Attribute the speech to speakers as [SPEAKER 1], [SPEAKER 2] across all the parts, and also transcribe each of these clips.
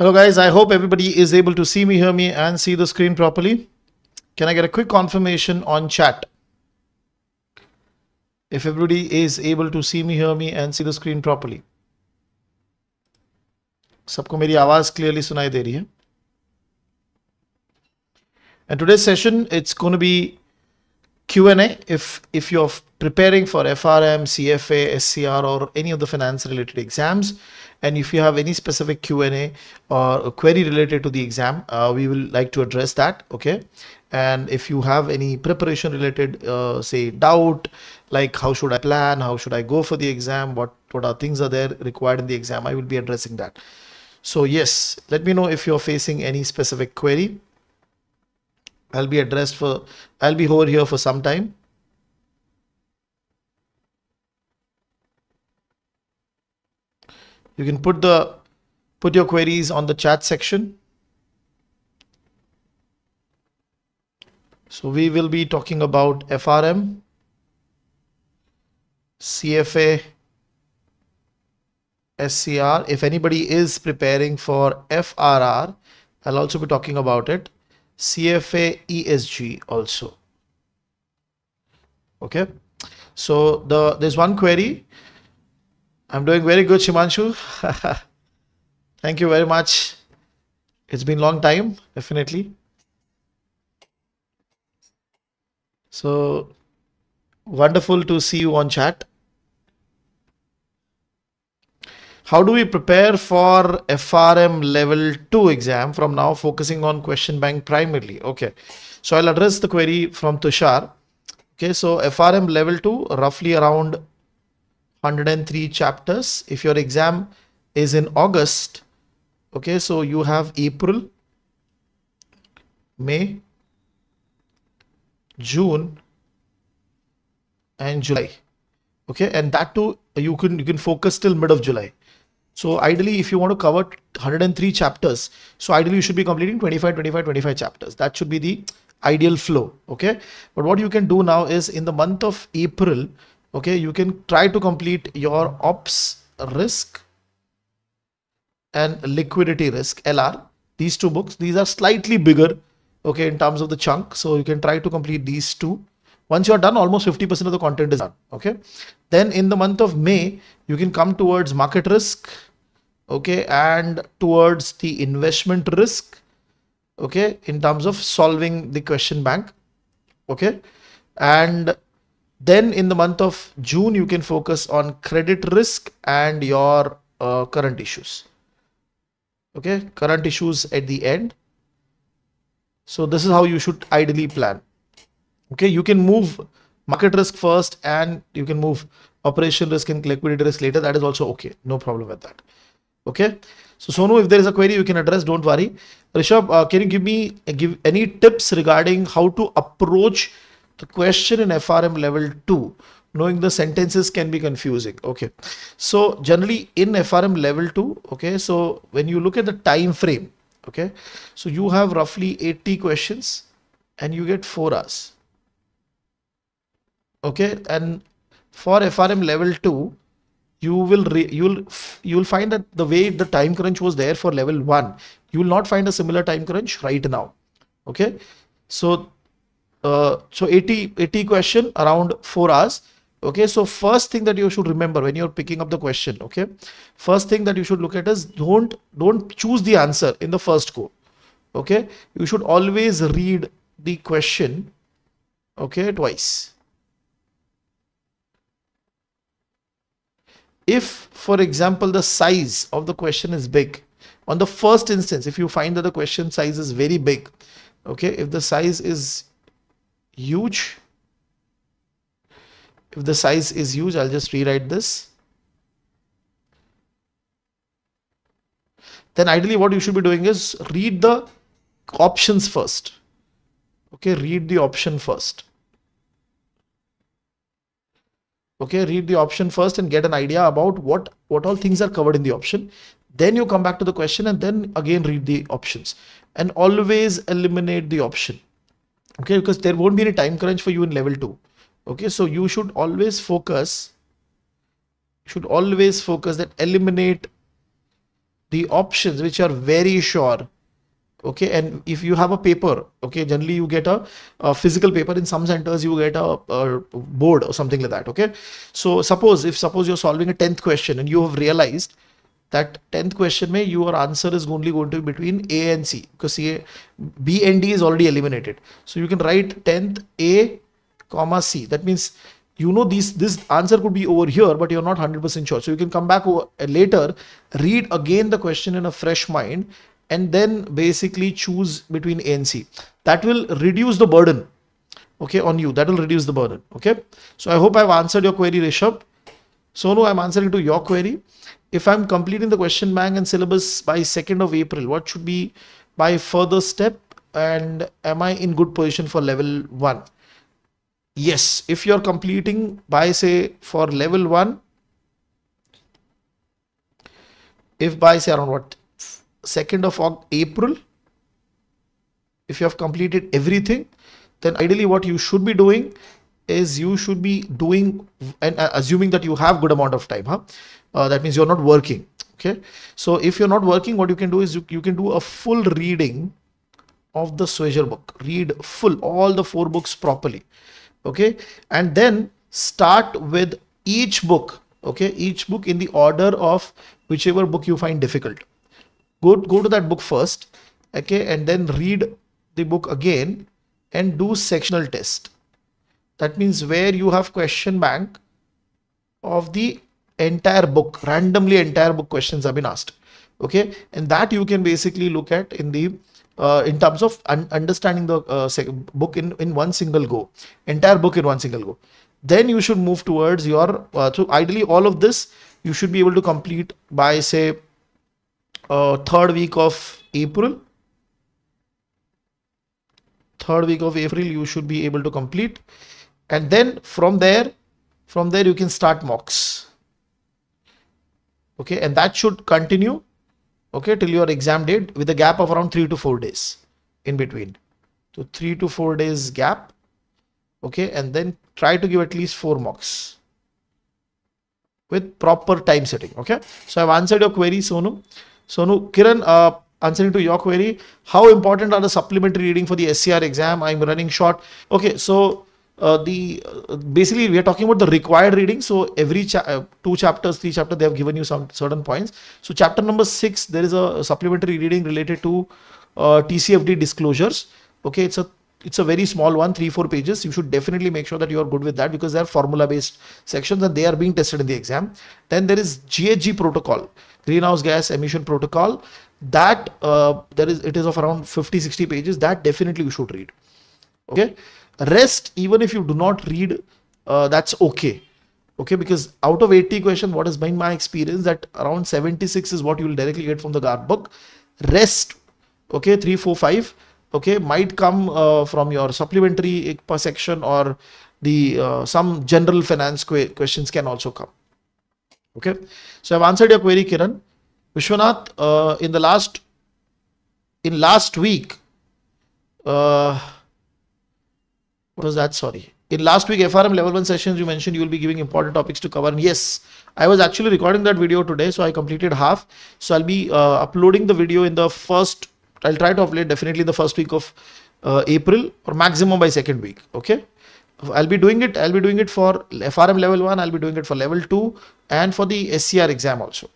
[SPEAKER 1] Hello guys, I hope everybody is able to see me, hear me and see the screen properly. Can I get a quick confirmation on chat? If everybody is able to see me, hear me and see the screen properly. सबको मेरी आवाज clearly सुनाई दे रही है And today's session, it's going to be Q&A. If, if you're preparing for FRM, CFA, SCR or any of the finance related exams, and if you have any specific Q&A or query related to the exam, uh, we will like to address that. Okay. And if you have any preparation related, uh, say doubt, like how should I plan? How should I go for the exam? What, what are things are there required in the exam? I will be addressing that. So yes, let me know if you're facing any specific query I'll be addressed for, I'll be over here for some time. You can put the, put your queries on the chat section. So we will be talking about FRM, CFA, SCR. If anybody is preparing for FRR, I'll also be talking about it. CFA ESG also. Okay. So the there's one query. I'm doing very good, Shimanshu. Thank you very much. It's been long time, definitely. So wonderful to see you on chat. How do we prepare for FRM level 2 exam from now focusing on question bank primarily? Okay, so I'll address the query from Tushar. Okay, so FRM level 2 roughly around 103 chapters. If your exam is in August, okay, so you have April, May, June and July. Okay, and that too you can you can focus till mid of July so ideally, if you want to cover 103 chapters, so ideally you should be completing 25, 25, 25 chapters. That should be the ideal flow. Okay. But what you can do now is in the month of April, okay, you can try to complete your ops risk and liquidity risk LR. These two books, these are slightly bigger, okay, in terms of the chunk. So you can try to complete these two. Once you're done, almost 50% of the content is done. Okay. Then in the month of May, you can come towards market risk. Okay. And towards the investment risk. Okay. In terms of solving the question bank. Okay. And then in the month of June, you can focus on credit risk and your uh, current issues. Okay. Current issues at the end. So this is how you should ideally plan. Okay? You can move market risk first and you can move operation risk and liquidity risk later. That is also okay. No problem with that. Okay? So sonu if there is a query you can address don't worry. Rishabh uh, can you give me uh, give any tips regarding how to approach the question in frm level 2 knowing the sentences can be confusing. Okay. So generally in frm level 2 okay so when you look at the time frame okay so you have roughly 80 questions and you get 4 hours. Okay. And for frm level 2 you will you'll you'll find that the way the time crunch was there for level 1 you will not find a similar time crunch right now. Okay. So uh, so 80 80 question around 4 hours. Okay so first thing that you should remember when you're picking up the question okay? First thing that you should look at is don't don't choose the answer in the first go okay? You should always read the question okay twice. If for example the size of the question is big on the first instance if you find that the question size is very big okay if the size is huge. If the size is huge I'll just rewrite this. Then ideally what you should be doing is read the options first. Okay read the option first. Okay read the option first and get an idea about what what all things are covered in the option. Then you come back to the question and then again read the options. And always eliminate the option okay because there won't be any time crunch for you in level 2 okay so you should always focus should always focus that eliminate the options which are very sure. Okay and if you have a paper okay generally you get a, a physical paper. In some centers you get a, a, board or something like that. Okay so suppose if suppose you're solving a 10th question and you have realized that 10th question may your answer is only going to be between a and c because c b and d is already eliminated so you can write 10th a comma c that means you know these this answer could be over here but you're not 100% sure so you can come back over, uh, later read again the question in a fresh mind and then basically choose between A and C. That will reduce the burden, okay, on you. That will reduce the burden, okay. So I hope I've answered your query, Rishabh. Sonu, I'm answering to your query. If I'm completing the question bank and syllabus by 2nd of April, what should be my further step and am I in good position for level 1? Yes, if you're completing by say for level 1, if by say around what 2nd of April, if you have completed everything, then ideally what you should be doing is you should be doing and uh, assuming that you have good amount of time, huh? Uh, that means you're not working. Okay. So if you're not working, what you can do is you, you can do a full reading of the Schweser book. Read full all the four books properly. Okay. And then start with each book. Okay. Each book in the order of whichever book you find difficult go go to that book first okay and then read the book again and do sectional test that means where you have question bank of the entire book randomly entire book questions have been asked okay and that you can basically look at in the uh, in terms of un understanding the uh, book in in one single go entire book in one single go then you should move towards your uh, so ideally all of this you should be able to complete by say uh, third week of April. Third week of April, you should be able to complete. And then from there, from there you can start mocks. Okay, and that should continue, okay, till your exam date with a gap of around three to four days in between. So three to four days gap, okay, and then try to give at least four mocks with proper time setting. Okay, so I've answered your query, Sonu. sonu Kiran, uh, answering to your query, how important are the supplementary reading for the SCR exam? I'm running short. Okay, so uh, the uh, basically we are talking about the required reading. So every cha uh, two chapters, three chapters, they have given you some certain points. So chapter number six, there is a supplementary reading related to uh, TCFD disclosures. Okay, it's a it's a very small one, three, four pages. You should definitely make sure that you are good with that because they are formula based sections and they are being tested in the exam. Then there is GHG protocol greenhouse gas emission protocol that uh, there is it is of around 50 60 pages that definitely you should read okay rest even if you do not read uh, that's okay. Okay because out of 80 questions what has been my experience that around 76 is what you will directly get from the GARP book. Rest okay 3 4 5 okay might come uh, from your supplementary per section or the uh, some general finance que questions can also come. Okay, so I've answered your query, Kiran. Vishwanath, uh, in the last in last week, uh, what was that? Sorry. In last week FRM level 1 sessions, you mentioned you will be giving important topics to cover. And yes, I was actually recording that video today, so I completed half. So I'll be uh, uploading the video in the first, I'll try to upload definitely the first week of uh, April or maximum by second week. Okay. I'll be doing it. I'll be doing it for FRM level 1. I'll be doing it for level 2 and for the SCR exam also.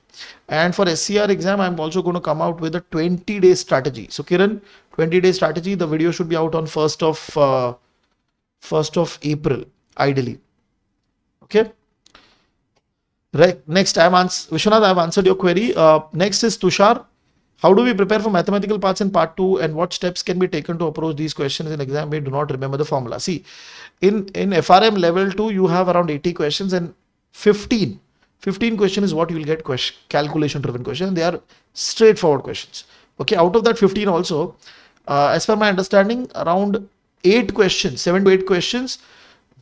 [SPEAKER 1] And for SCR exam, I'm also going to come out with a 20 day strategy. So Kiran, 20 day strategy, the video should be out on 1st of, uh, 1st of April, ideally. Okay. Right. Next, I'm answered, Vishwanath, I've answered your query. Uh, next is Tushar. How do we prepare for mathematical parts in part 2 and what steps can be taken to approach these questions in exam? We do not remember the formula. See, in, in FRM level 2, you have around 80 questions and 15 15 question is what you will get question, calculation driven question. They are straightforward questions. Okay, out of that 15 also, uh, as per my understanding, around eight questions, seven to eight questions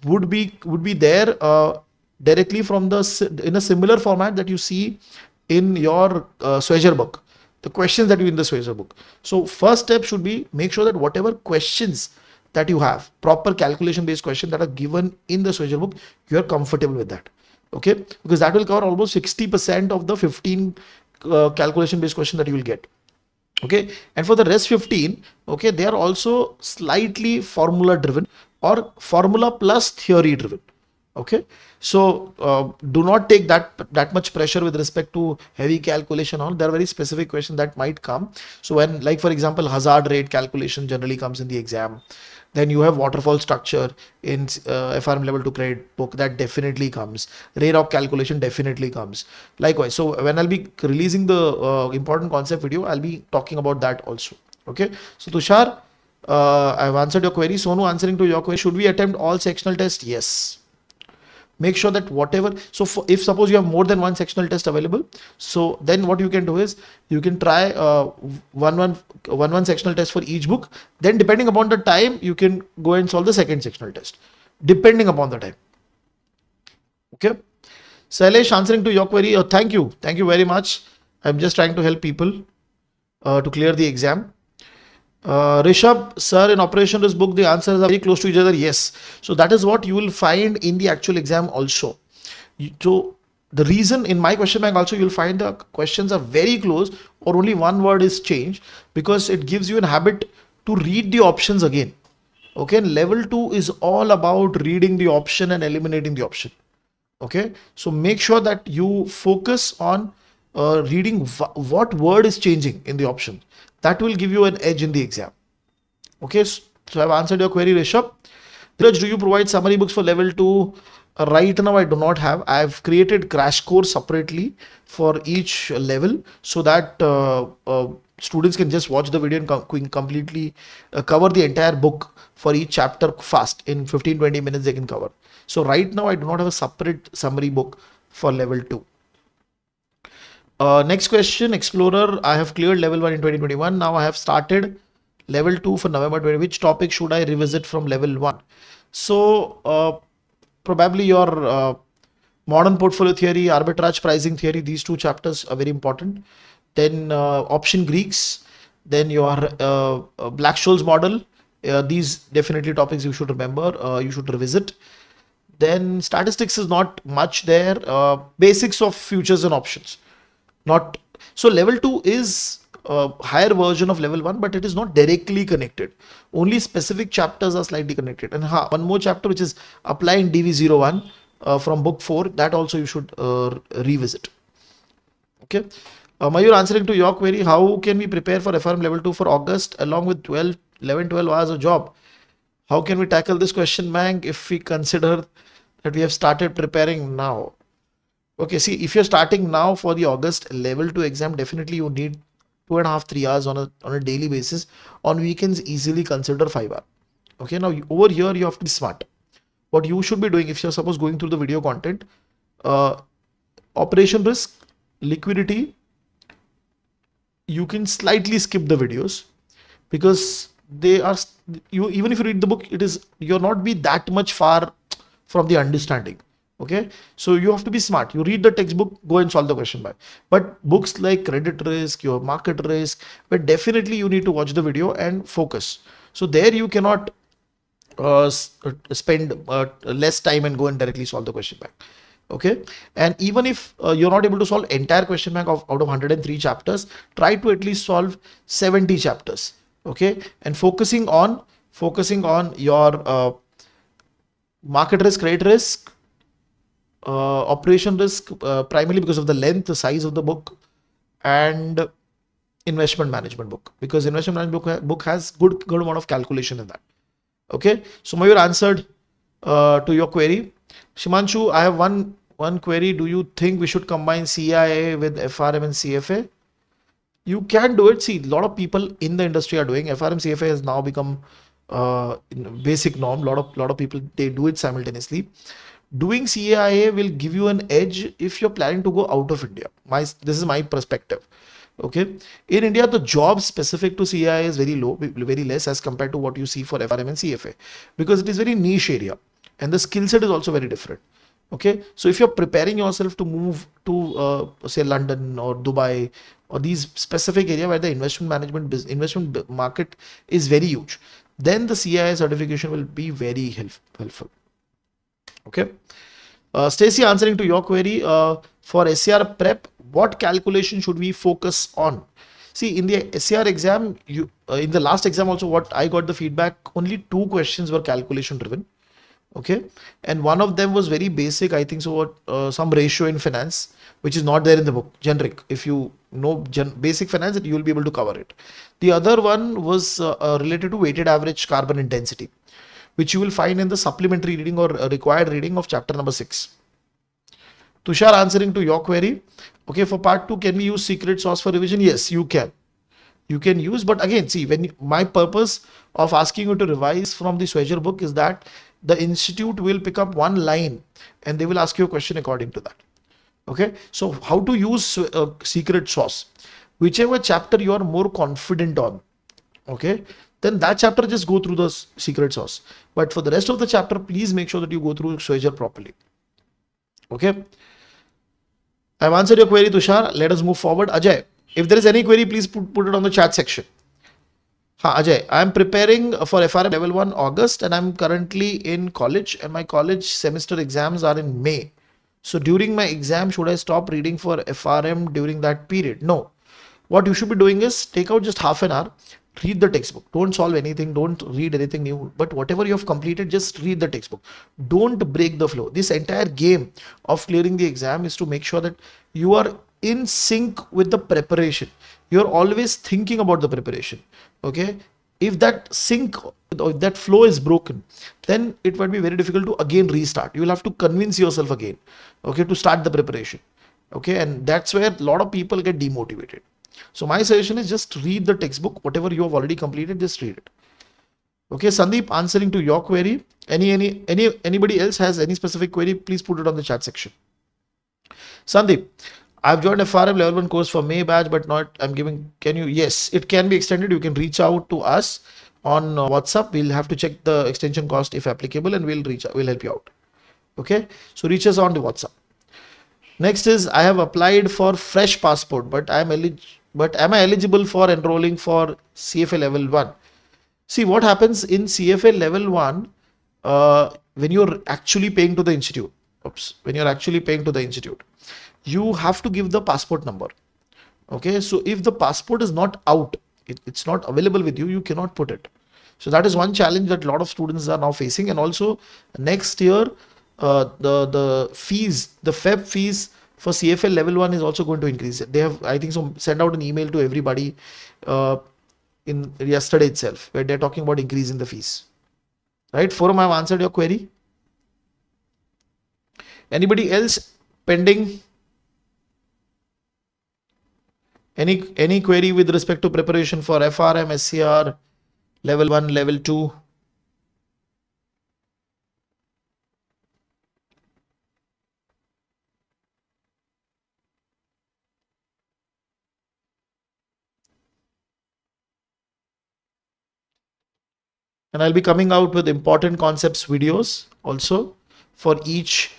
[SPEAKER 1] would be would be there uh, directly from the in a similar format that you see in your uh, Schweser book. The questions that you in the Schweser book. So first step should be make sure that whatever questions that you have, proper calculation based questions that are given in the Schweser book, you are comfortable with that okay because that will cover almost 60% of the 15 uh, calculation based question that you will get okay? And for the rest 15 okay they are also slightly formula driven or formula plus theory driven. Okay? So uh, do not take that that much pressure with respect to heavy calculation on there are very specific questions that might come. So when like for example hazard rate calculation generally comes in the exam then you have waterfall structure in uh, FRM level 2 credit book that definitely comes. Rate of calculation definitely comes. Likewise, so when I'll be releasing the uh, important concept video, I'll be talking about that also. Okay. So Tushar, uh, I've answered your query. Sonu answering to your query. Should we attempt all sectional tests? Yes make sure that whatever so for, if suppose you have more than one sectional test available so then what you can do is you can try uh, one one one one sectional test for each book. Then depending upon the time you can go and solve the second sectional test depending upon the time. Okay? Sailesh answering to your query uh, thank you. Thank you very much. I'm just trying to help people uh, to clear the exam uh, Rishabh, sir, in Operation Risk book, the answers are very close to each other. Yes. So that is what you will find in the actual exam also. So the reason in my question bank also you'll find the questions are very close or only one word is changed because it gives you a habit to read the options again. Okay. And level two is all about reading the option and eliminating the option. Okay. So make sure that you focus on uh, reading what word is changing in the option that will give you an edge in the exam. Okay, so I've answered your query, Rishabh. Dheeraj, do you provide summary books for level 2? Uh, right now, I do not have. I've created crash course separately for each level so that uh, uh, students can just watch the video and com completely uh, cover the entire book for each chapter fast. In 15-20 minutes, they can cover. So right now, I do not have a separate summary book for level 2. Uh, next question, Explorer. I have cleared level 1 in 2021. Now I have started level 2 for November 20. Which topic should I revisit from level 1? So uh, probably your uh, modern portfolio theory, arbitrage pricing theory, these two chapters are very important. Then uh, option Greeks, then your uh, uh, Black-Scholes model. these definitely topics you should remember, you should revisit. Then statistics is not much there. basics of futures and options not so level 2 is a higher version of level 1 but it is not directly connected. Only specific chapters are slightly connected. And ha, one more chapter which is applying dv01 uh, from book 4 that also you should uh, revisit. Okay? Uh, Mayur answering to your query how can we prepare for FRM level 2 for August along with 12 11 12 hours of job? How can we tackle this question bank if we consider that we have started preparing now Okay, see, if you're starting now for the August level 2 exam, definitely you need two and a half, three hours on a, on a daily basis. On weekends, easily consider five hours. Okay, now over here, you have to be smart. What you should be doing if you're suppose going through the video content, uh, operation risk, liquidity, you can slightly skip the videos because they are you even if you read the book it is you're not be that much far from the understanding okay? So you have to be smart. You read the textbook go and solve the question by. But books like credit risk your market risk but definitely you need to watch the video and focus. So there you cannot uh, uh, spend uh, less time and go and directly solve the question bank. Okay? And even if uh, you're not able to solve entire question bank of out of 103 chapters try to at least solve 70 chapters. Okay? And focusing on focusing on your uh, market risk credit risk uh, operation risk uh, primarily because of the length, the size of the book, and investment management book because investment management book, book has good good amount of calculation in that. Okay, so Mayur answered uh, to your query. Shimanshu, I have one one query. Do you think we should combine CIA with FRM and CFA? You can do it. See, a lot of people in the industry are doing FRM CFA has now become uh, basic norm. A lot of lot of people they do it simultaneously doing CAIA will give you an edge if you're planning to go out of India. My this is my perspective. Okay, in India, the job specific to CAIA is very low, very less as compared to what you see for FRM and CFA, because it is very niche area, and the skill set is also very different. Okay, so if you're preparing yourself to move to uh, say London or Dubai or these specific area where the investment management investment market is very huge, then the CAIA certification will be very help, helpful okay uh, Stacy answering to your query uh, for SCR prep, what calculation should we focus on? See, in the SCR exam, you uh, in the last exam also, what I got the feedback, only two questions were calculation driven. Okay, and one of them was very basic. I think so. What uh, some ratio in finance, which is not there in the book, generic. If you know basic finance, you will be able to cover it. The other one was uh, uh related to weighted average carbon intensity, which you will find in the supplementary reading or uh, required reading of chapter number six. Tushar answering to your query. Okay, for part two, can we use secret sauce for revision? Yes, you can. You can use, but again, see, when my purpose of asking you to revise from the Schweser book is that the institute will pick up one line and they will ask you a question according to that. Okay, so how to use uh, secret sauce? Whichever chapter you are more confident on, okay, then that chapter just go through the secret sauce. But for the rest of the chapter, please make sure that you go through Schweser properly. Okay. I've answered your query, Tushar. Let us move forward. Ajay, if there is any query, please put, put it on the chat section. Ha, Ajay, I am preparing for FRM level 1 August and I'm currently in college and my college semester exams are in May. So during my exam, should I stop reading for FRM during that period? No. What you should be doing is take out just half an hour, read the textbook. Don't solve anything. Don't read anything new. But whatever you have completed just read the textbook. Don't break the flow. This entire game of clearing the exam is to make sure that you are in sync with the preparation. You're always thinking about the preparation. Okay? If that sync if that flow is broken then it might be very difficult to again restart. You will have to convince yourself again okay to start the preparation. Okay? And that's where a lot of people get demotivated so my suggestion is just read the textbook, whatever you have already completed, just read it. Okay, Sandeep, answering to your query. Any any any anybody else has any specific query, please put it on the chat section. Sandeep, I've joined a FRM level 1 course for May batch, but not I'm giving can you yes, it can be extended. You can reach out to us on uh, WhatsApp. We'll have to check the extension cost if applicable and we'll reach we'll help you out. Okay, so reach us on the WhatsApp. Next is I have applied for fresh passport, but I'm eligible but am I eligible for enrolling for CFA level 1? See what happens in CFA level 1 uh, when you're actually paying to the institute. Oops, when you're actually paying to the institute, you have to give the passport number. Okay, so if the passport is not out, it, it's not available with you, you cannot put it. So that is one challenge that a lot of students are now facing. And also next year, uh, the the fees, the FEB fees for CFA level one is also going to increase. They have, I think, so send out an email to everybody uh, in yesterday itself where they're talking about increasing the fees. Right, forum, I've answered your query. Anybody else pending? Any any query with respect to preparation for FRM, SCR, level one, level two? And I'll be coming out with important concepts videos also for each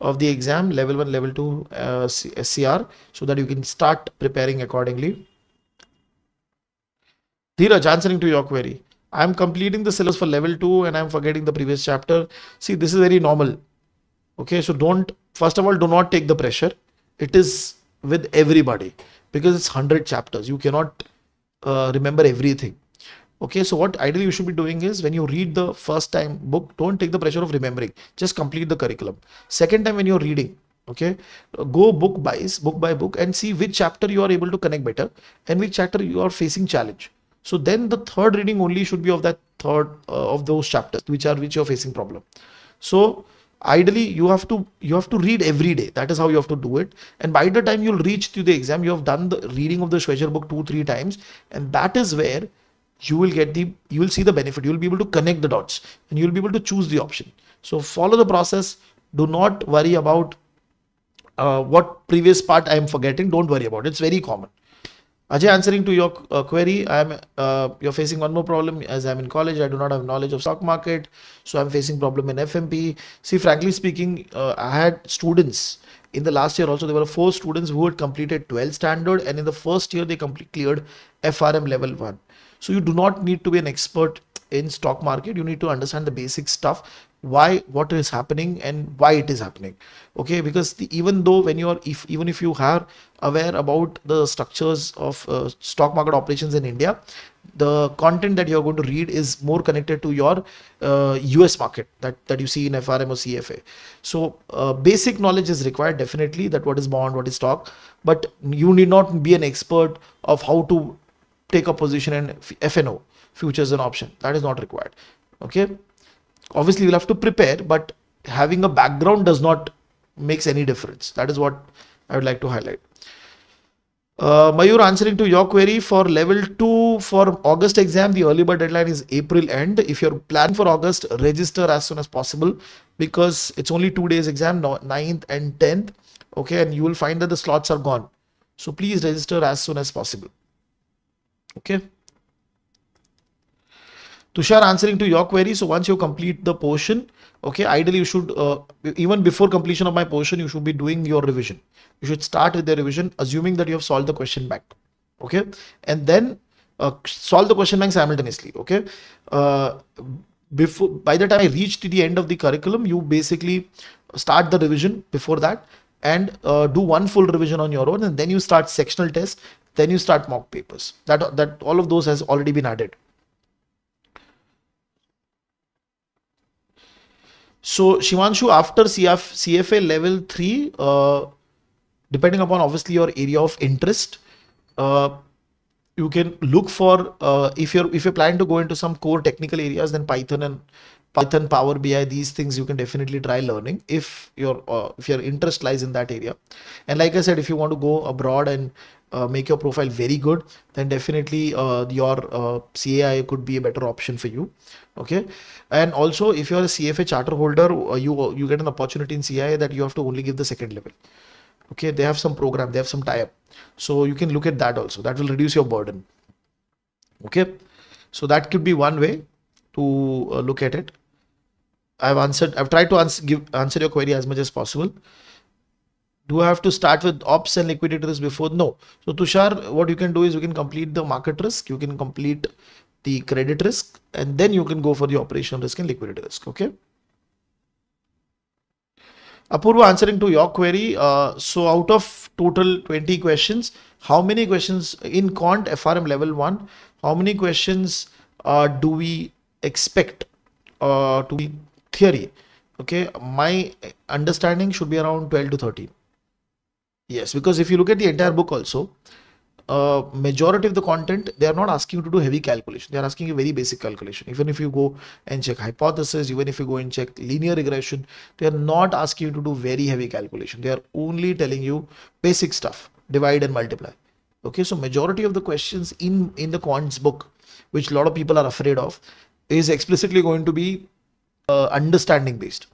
[SPEAKER 1] of the exam level 1 level 2 uh, SCR so that you can start preparing accordingly. Dheeraj answering to your query. I'm completing the syllabus for level 2 and I'm forgetting the previous chapter. See this is very normal. Okay so don't first of all do not take the pressure. It is with everybody because it's 100 chapters. You cannot uh, remember everything okay so what ideally you should be doing is when you read the first time book don't take the pressure of remembering. Just complete the curriculum. Second time when you're reading okay go book by book by book and see which chapter you are able to connect better and which chapter you are facing challenge. So then the third reading only should be of that third uh, of those chapters which are which you're facing problem. So ideally you have to you have to read every day. That is how you have to do it. And by the time you'll reach to the exam you have done the reading of the Schweser book two three times. And that is where you will get the you will see the benefit you will be able to connect the dots and you will be able to choose the option so follow the process do not worry about uh, what previous part i am forgetting don't worry about it it's very common Ajay, answering to your uh, query, I am uh, you're facing one more problem. As I'm in college, I do not have knowledge of stock market, so I'm facing problem in FMP. See, frankly speaking, uh, I had students in the last year also. There were four students who had completed 12 standard, and in the first year they complete cleared FRM level one. So you do not need to be an expert in stock market. You need to understand the basic stuff. why what is happening and why it is happening okay because the, even though when you are if even if you are aware about the structures of uh, stock market operations in india the content that you're going to read is more connected to your uh, us market that that you see in frm or cfa so uh, basic knowledge is required definitely that what is bond what is stock but you need not be an expert of how to take a position in fno futures and option that is not required okay obviously you'll have to prepare but having a background does not makes any difference that is what i would like to highlight uh, Mayur answering to your query for level 2 for August exam, the early bird deadline is April end. If you're planning for August, register as soon as possible because it's only two days exam, 9th and 10th. Okay, and you will find that the slots are gone. So please register as soon as possible. Okay. Tushar answering to your query. So once you complete the portion, okay, ideally you should, uh, even before completion of my portion, you should be doing your revision. You should start with the revision, assuming that you have solved the question bank. Okay. And then uh, solve the question bank simultaneously. Okay. Uh, before by the time I reach to the end of the curriculum, you basically start the revision before that and uh, do one full revision on your own and then you start sectional test then you start mock papers. That that all of those has already been added. So Shivanshu, after CF, CFA level three, uh, depending upon obviously your area of interest, uh, you can look for uh, if you're if you're planning to go into some core technical areas, then Python and Python, Power BI, these things you can definitely try learning if your uh, if your interest lies in that area. And like I said, if you want to go abroad and uh, make your profile very good, then definitely uh, your uh, CAIA could be a better option for you. Okay, and also if you're a CFA charter holder, uh, you you get an opportunity in CAIA that you have to only give the second level. Okay, they have some program, they have some tie-up, so you can look at that also. That will reduce your burden. Okay, so that could be one way to uh, look at it. I've answered. I've tried to answer give answer your query as much as possible do I have to start with ops and liquidity risk before? No. So Tushar, what you can do is you can complete the market risk, you can complete the credit risk, and then you can go for the operational risk and liquidity risk. Okay. Apurva answering to your query. Uh, so out of total 20 questions, how many questions in quant FRM level one, how many questions uh, do we expect uh, to be theory? Okay. My understanding should be around 12 to 13. Yes, because if you look at the entire book also, uh, majority of the content, they are not asking you to do heavy calculation. They are asking you very basic calculation. Even if you go and check hypothesis, even if you go and check linear regression, they are not asking you to do very heavy calculation. They are only telling you basic stuff, divide and multiply. Okay, so majority of the questions in, in the quants book, which a lot of people are afraid of, is explicitly going to be uh, understanding based.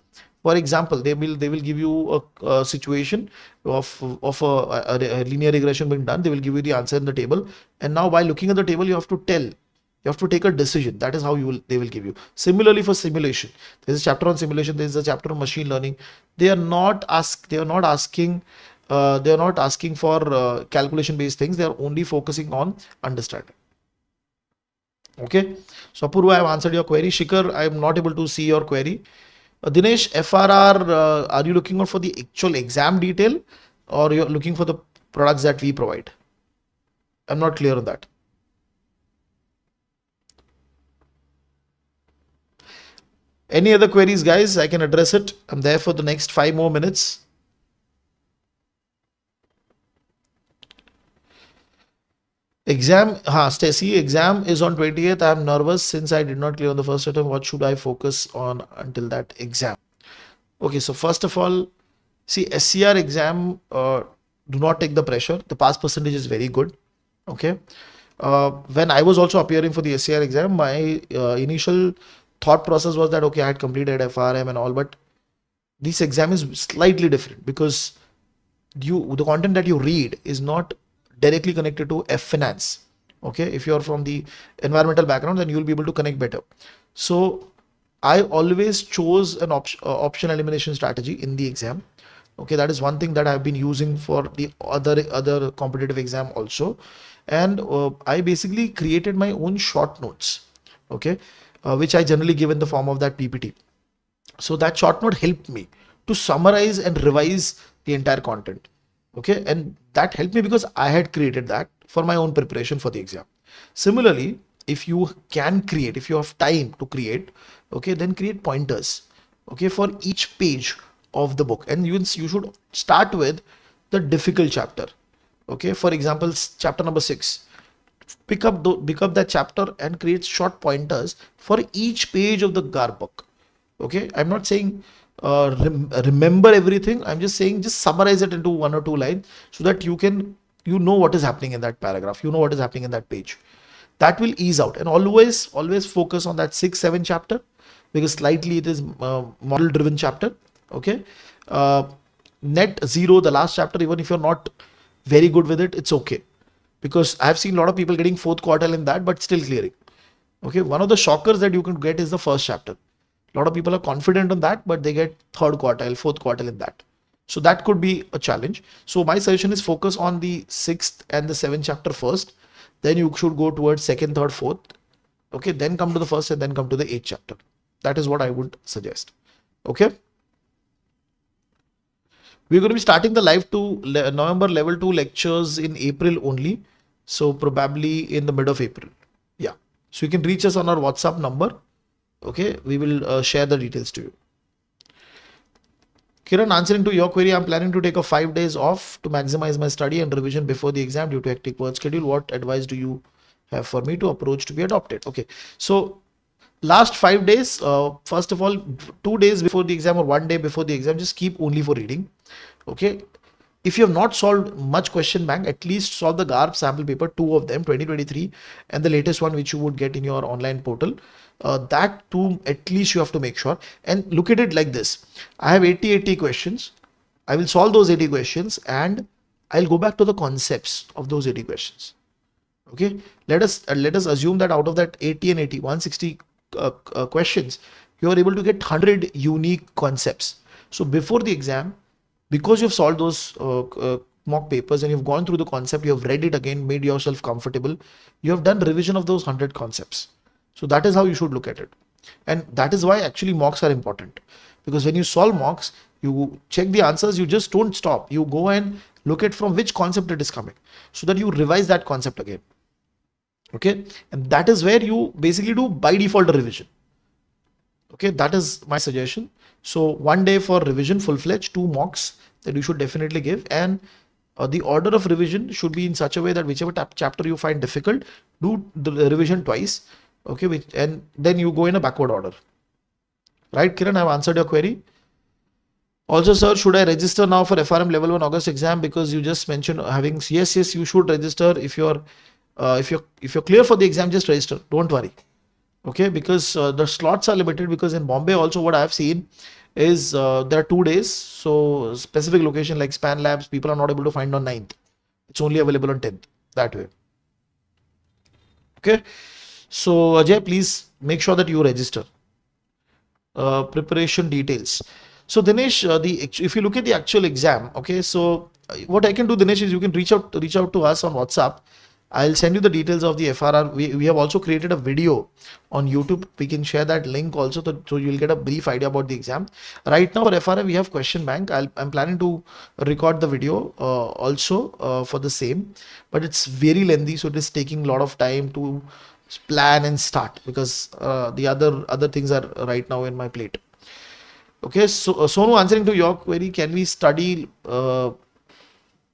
[SPEAKER 1] For example they will they will give you a, a situation of of a, a, a, linear regression being done. They will give you the answer in the table. And now by looking at the table you have to tell you have to take a decision. That is how you will they will give you. Similarly for simulation there's a chapter on simulation there's a chapter on machine learning. They are not ask they are not asking uh, they are not asking for uh, calculation based things. They are only focusing on understanding okay so Apurva, I have answered your query. Shikhar, I am not able to see your query. Uh, Dinesh, FRR, uh, are you looking out for the actual exam detail or you're looking for the products that we provide? I'm not clear on that. Any other queries, guys? I can address it. I'm there for the next five more minutes. Exam, ha, Stacy, exam is on 28th. I'm nervous since I did not clear on the first attempt. What should I focus on until that exam? Okay, so first of all, see SCR exam, uh, do not take the pressure. The pass percentage is very good. Okay. Uh, when I was also appearing for the SCR exam, my uh, initial thought process was that, okay, I had completed FRM and all, but this exam is slightly different because you the content that you read is not directly connected to F finance. Okay, if you're from the environmental background, then you'll be able to connect better. So I always chose an op uh, option elimination strategy in the exam. Okay, that is one thing that I've been using for the other other competitive exam also. And uh, I basically created my own short notes. Okay, uh, which I generally give in the form of that PPT So that short note helped me to summarize and revise the entire content. Okay, and that helped me because I had created that for my own preparation for the exam. Similarly, if you can create, if you have time to create, okay, then create pointers, okay, for each page of the book, and you you should start with the difficult chapter, okay. For example, chapter number six. Pick up the, pick up that chapter and create short pointers for each page of the GARP book. Okay, I'm not saying uh, rem remember everything. I'm just saying just summarize it into one or two lines so that you can you know what is happening in that paragraph. You know what is happening in that page. That will ease out. And always always focus on that six seven chapter because slightly it is uh, model driven chapter. Okay? Uh, net zero the last chapter even if you're not very good with it it's okay. Because i've seen a lot of people getting fourth quartile in that but still clearing. Okay? One of the shockers that you can get is the first chapter lot of people are confident on that but they get third quartile fourth quartile in that. So that could be a challenge. So my suggestion is focus on the sixth and the seventh chapter first. Then you should go towards second third fourth. Okay then come to the first and then come to the eighth chapter. That is what i would suggest. Okay? We're going to be starting the live to november level 2 lectures in april only. So probably in the mid of april. Yeah. So you can reach us on our whatsapp number okay we will uh, share the details to you Kiran, answering to your query, I'm planning to take a five days off to maximize my study and revision before the exam due to hectic work schedule. What advice do you have for me to approach to be adopted? Okay, so last five days, uh, first of all, two days before the exam or one day before the exam, just keep only for reading. Okay, if you have not solved much question bank, at least solve the GARP sample paper, two of them, 2023, and the latest one which you would get in your online portal uh, that too at least you have to make sure. And look at it like this. I have 80 80 questions. I will solve those 80 questions and i'll go back to the concepts of those 80 questions. Okay? Let us uh, let us assume that out of that 80 and 80 160 uh, uh, questions you are able to get 100 unique concepts. So before the exam because you've solved those uh, uh, mock papers and you've gone through the concept you have read it again made yourself comfortable you have done revision of those 100 concepts so that is how you should look at it. And that is why actually mocks are important. Because when you solve mocks, you check the answers, you just don't stop. You go and look at from which concept it is coming so that you revise that concept again. Okay. And that is where you basically do by default revision. Okay. That is my suggestion. So one day for revision full-fledged, two mocks that you should definitely give. And uh, the order of revision should be in such a way that whichever chapter you find difficult, do the revision twice okay which and then you go in a backward order. Right kiran i've answered your query. Also sir should i register now for frm level 1 august exam? Because you just mentioned having yes yes you should register if you're uh, if you're if you're clear for the exam just register. Don't worry. Okay because uh, the slots are limited because in bombay also what i have seen is uh, there are two days. So specific location like span labs people are not able to find on 9th it's only available on 10th that way. Okay so Ajay, please make sure that you register. Uh, preparation details. So Dinesh, uh, the if you look at the actual exam, okay. So uh, what I can do, Dinesh, is you can reach out reach out to us on WhatsApp. I'll send you the details of the FRR. We, we have also created a video on YouTube. We can share that link also, to, so you'll get a brief idea about the exam. Right now for FRR, we have question bank. i am planning to record the video uh, also uh, for the same, but it's very lengthy, so it is taking a lot of time to plan and start because uh, the other other things are right now in my plate. Okay so uh, sonu answering to your query can we study uh,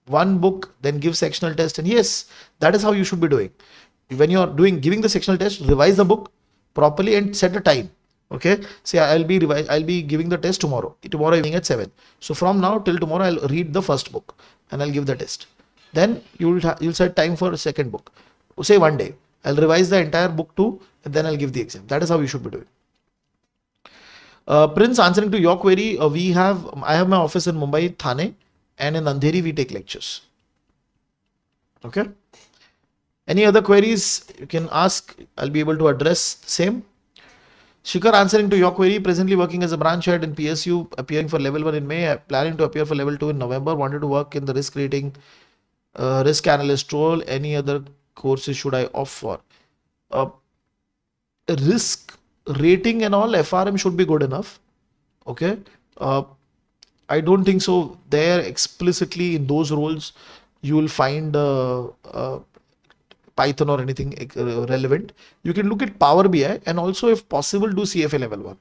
[SPEAKER 1] one book then give sectional test? And yes that is how you should be doing. When you are doing giving the sectional test revise the book properly and set a time. Okay? Say i'll be revise i'll be giving the test tomorrow. Tomorrow evening at 7 so from now till tomorrow i'll read the first book and i'll give the test. Then you'll you'll set time for a second book. Say one day I'll revise the entire book too, and then I'll give the exam. That is how you should be doing. Uh, Prince, answering to your query, uh, we have I have my office in Mumbai, Thane, and in Andheri we take lectures. Okay. Any other queries you can ask? I'll be able to address same. Shikhar, answering to your query, presently working as a branch head in PSU, appearing for level 1 in May, planning to appear for level 2 in November, wanted to work in the risk rating, uh, risk analyst role, any other courses should I opt for? Uh, risk rating and all FRM should be good enough. Okay. Uh, I don't think so. There explicitly in those roles, you will find uh, uh, Python or anything uh, relevant. You can look at Power BI and also, if possible, do CFA level one.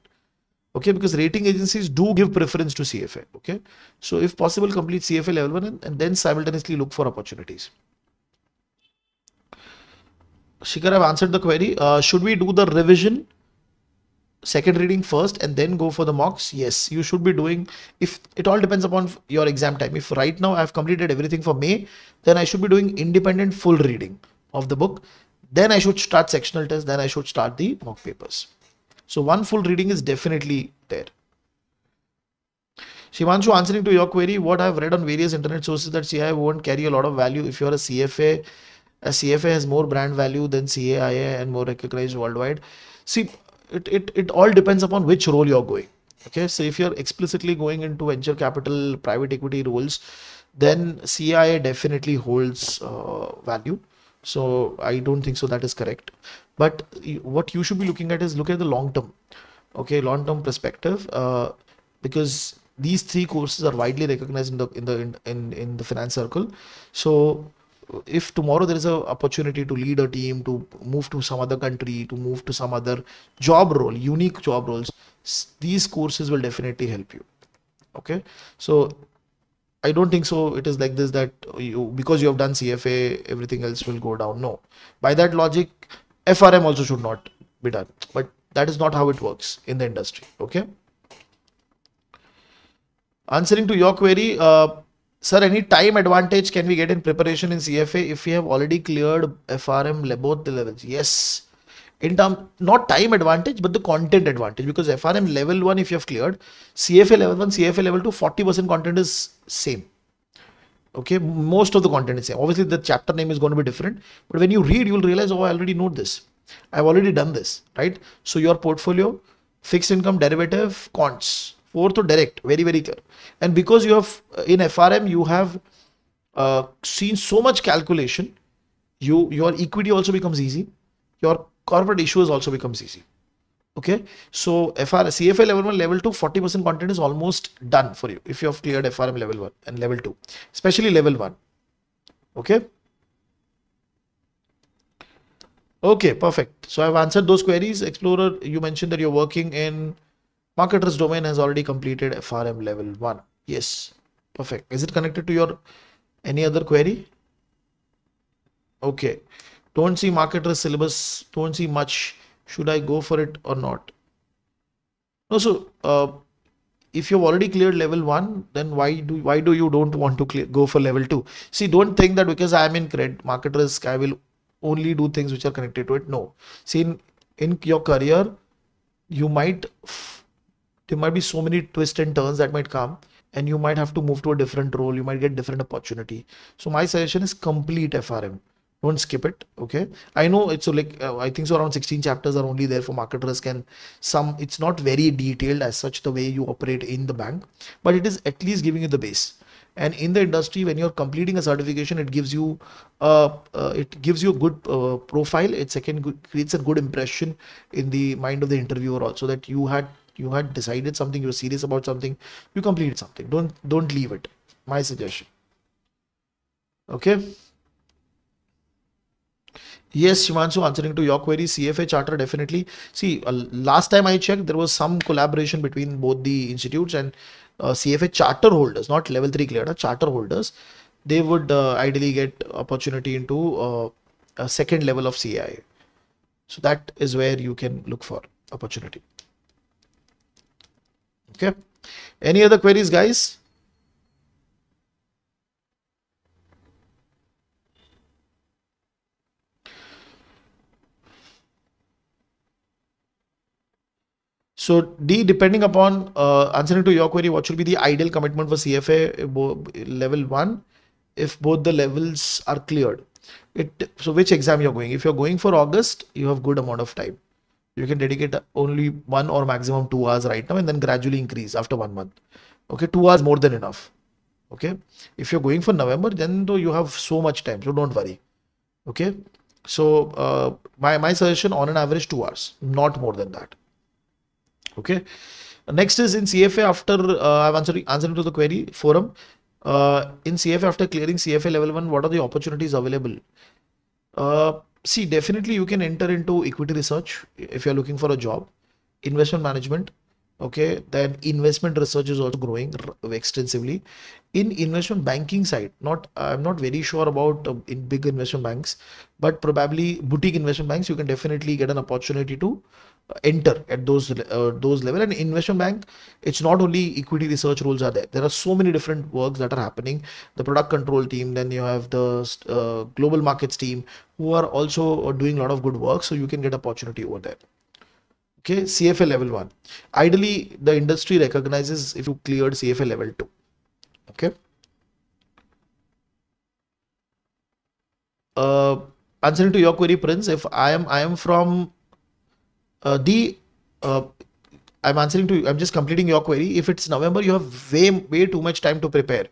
[SPEAKER 1] Okay, because rating agencies do give preference to CFA. Okay, so if possible, complete CFA level one and, and then simultaneously look for opportunities. Shikhar, I've answered the query. Uh, should we do the revision second reading first and then go for the mocks? Yes you should be doing. If it all depends upon your exam time. If right now i've completed everything for may then i should be doing independent full reading of the book. Then i should start sectional test. Then i should start the mock papers. So one full reading is definitely there. Shivanshu, answering to your query, what I've read on various internet sources that CAI won't carry a lot of value if you're a CFA. CFA has more brand value than CAIA and more recognized worldwide. See, it, it, it all depends upon which role you're going. Okay, so if you're explicitly going into venture capital, private equity roles, then CAIA definitely holds uh, value. So I don't think so that is correct. But what you should be looking at is look at the long term. Okay, long term perspective, uh, because these three courses are widely recognized in the in the in, in, in the finance circle. So if tomorrow there is an opportunity to lead a team to move to some other country to move to some other job role unique job roles these courses will definitely help you. Okay? So i don't think so it is like this that you because you have done cfa everything else will go down. No. By that logic frm also should not be done. But that is not how it works in the industry. Okay? Answering to your query uh, Sir, any time advantage can we get in preparation in CFA if we have already cleared FRM both the levels? Yes. In term, not time advantage, but the content advantage because FRM level 1 if you have cleared, CFA level 1, CFA level 2, 40% content is same. Okay, most of the content is same. Obviously, the chapter name is going to be different, but when you read, you will realize, oh, I already know this. I've already done this, right? So your portfolio, fixed income derivative, quants, fourth direct very very clear. And because you have in frm you have uh, seen so much calculation you your equity also becomes easy your corporate issues also becomes easy. Okay? So fr cfa level 1 level 2 40 percent content is almost done for you if you have cleared frm level 1 and level 2 especially level 1 okay? Okay perfect. So i've answered those queries. Explorer you mentioned that you're working in Market risk domain has already completed FRM level 1. Yes, perfect. Is it connected to your any other query? Okay. Don't see market risk syllabus. Don't see much. Should I go for it or not? No, so uh, if you've already cleared level one, then why do why do you don't want to clear, go for level two? See, don't think that because I am in credit market risk, I will only do things which are connected to it. No. See, in, in your career, you might there might be so many twists and turns that might come and you might have to move to a different role you might get different opportunity. So my suggestion is complete frm don't skip it okay? I know it's so like uh, i think so around 16 chapters are only there for market risk and some it's not very detailed as such the way you operate in the bank but it is at least giving you the base. And in the industry when you're completing a certification it gives you uh, uh it gives you a good uh, profile. It second creates a good impression in the mind of the interviewer also that you had you had decided something you're serious about something you completed something. Don't don't leave it. My suggestion. Okay? Yes shivanshu answering to your query cfa charter definitely. See uh, last time i checked there was some collaboration between both the institutes and uh, cfa charter holders not level 3 cleared charter holders. They would uh, ideally get opportunity into uh, a second level of CAI. So that is where you can look for opportunity okay any other queries guys So D, depending upon uh, answering to your query, what should be the ideal commitment for CFA level one if both the levels are cleared? It so which exam you're going? If you're going for August, you have good amount of time you can dedicate only one or maximum two hours right now and then gradually increase after one month okay two hours more than enough okay if you're going for november then though you have so much time so don't worry okay so uh, my my suggestion on an average two hours not more than that okay Next is in CFA after uh, I've answered answering to the query forum. Uh, in CFA after clearing CFA level one, what are the opportunities available? See, definitely you can enter into equity research if you're looking for a job, investment management. Okay, then investment research is also growing extensively. In investment banking side, not I'm not very sure about uh, in big investment banks, but probably boutique investment banks, you can definitely get an opportunity to enter at those uh, those level. And investment bank it's not only equity research roles are there. There are so many different works that are happening. The product control team then you have the uh, global markets team who are also doing a lot of good work. So you can get opportunity over there. Okay cfa level 1 ideally the industry recognizes if you cleared cfa level 2 okay. Uh answering to your query prince if i am i am from uh, the uh, I'm answering to you. I'm just completing your query. If it's November, you have way way too much time to prepare,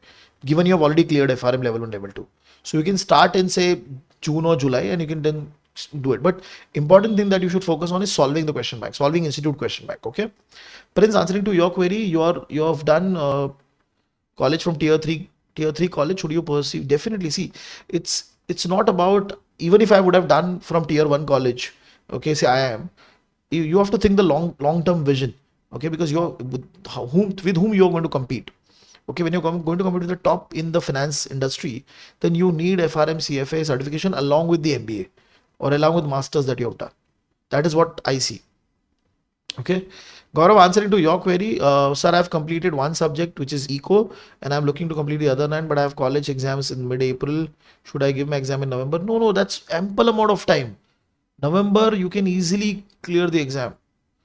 [SPEAKER 1] given you have already cleared FRM level one, level two. So you can start in say June or July, and you can then do it. But important thing that you should focus on is solving the question bank, solving institute question bank. Okay, Prince, answering to your query, you are you have done uh, college from tier three tier three college. Should you perceive? Definitely. See, it's it's not about even if I would have done from tier one college. Okay, say I am you, you have to think the long long term vision okay because you're with whom with whom you're going to compete okay when you're going to compete with the top in the finance industry then you need frm cfa certification along with the mba or along with masters that you have done that is what i see okay Gaurav, answering to your query, uh, sir, I've completed one subject which is eco, and I'm looking to complete the other nine, but I have college exams in mid-April. Should I give my exam in November? No, no, that's ample amount of time. November, you can easily clear the exam.